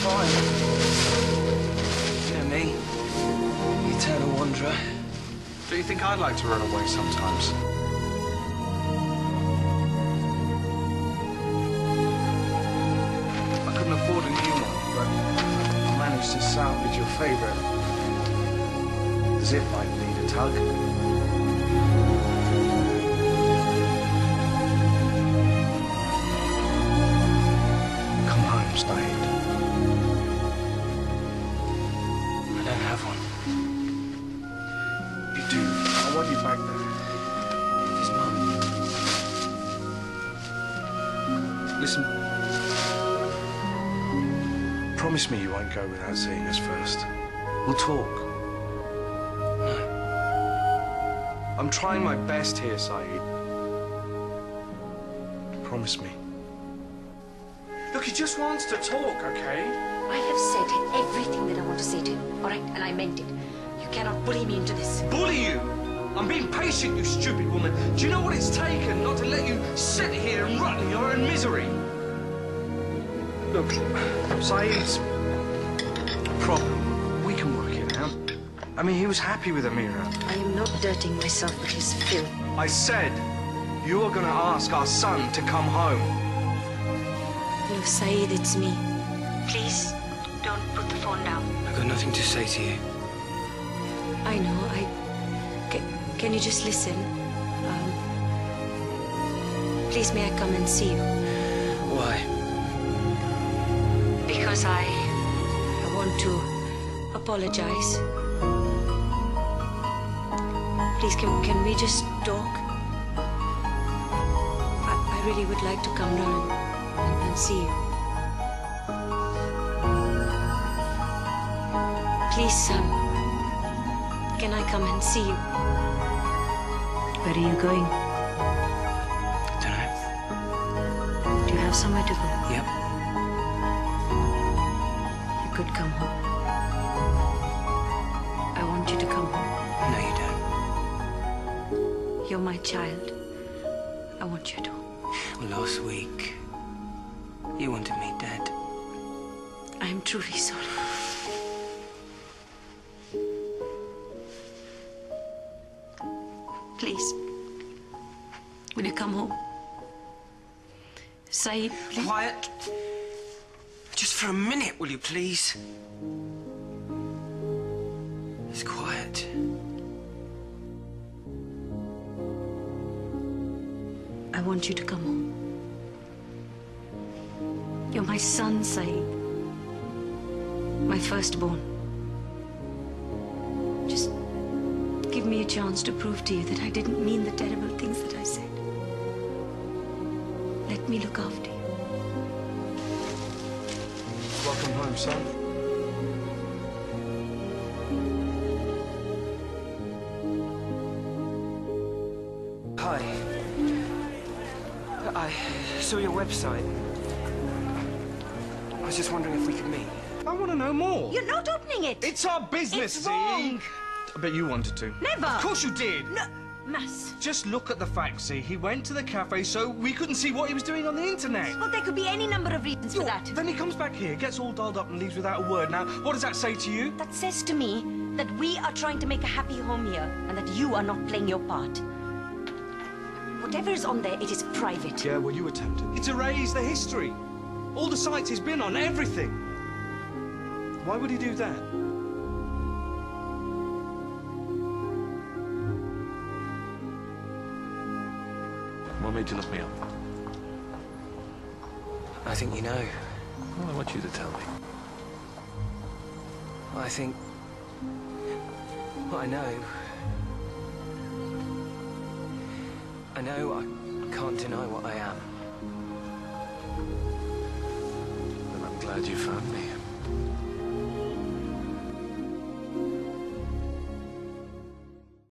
Fine. You know me, eternal wanderer. Do you think I'd like to run away sometimes? I couldn't afford a new one, but I managed to salvage your favorite. Zip might need a tug. I want you back there. His mum. Listen. Promise me you won't go without seeing us first. We'll talk. No. I'm trying my best here, Syed. Promise me. Look, he just wants to talk, okay? I have said everything that I want to say to him, all right? And I meant it. You cannot bully me into this. Bully you? I'm being patient, you stupid woman. Do you know what it's taken not to let you sit here and rot in your own misery? Look, Syed's problem, we can work it out. I mean, he was happy with Amira. I am not dirtying myself with his filth. I said, you are going to ask our son to come home. No, Syed, it's me. Please, don't put the phone down. I've got nothing to say to you. I know, I... Can, you just listen? Um, please, may I come and see you? Why? Because I... I want to apologize. Please, can, can we just talk? I, I really would like to come down and, and see you. Please, son. Can I come and see you? Where are you going? Don't know. Do you have somewhere to go? Yep. You could come home. I want you to come home. No, you don't. You're my child. I want you to. Last week, you wanted me dead. I am truly sorry. Syed, please. Quiet. Just for a minute, will you please? It's quiet. I want you to come home. You're my son, Syed. My firstborn. Just give me a chance to prove to you that I didn't mean the terrible things that I said. Let me look after you. Welcome home, son. Hi. I saw your website. I was just wondering if we could meet. I want to know more. You're not opening it! It's our business, It's Zee. wrong. I bet you wanted to. Never. Of course you did. No, Mas. Just look at the facts, see. He went to the cafe so we couldn't see what he was doing on the internet. Well, there could be any number of reasons for that. Then he comes back here, gets all dolled up and leaves without a word. Now, what does that say to you? That says to me that we are trying to make a happy home here and that you are not playing your part. Whatever is on there, it is private. Yeah, well, you attempted. It's erased the history. All the sites he's been on, everything. Why would he do that? What made you look me up? I think you know. Well, I want you to tell me. I think... Well, I know. I know I can't deny what I am. And I'm glad you found me.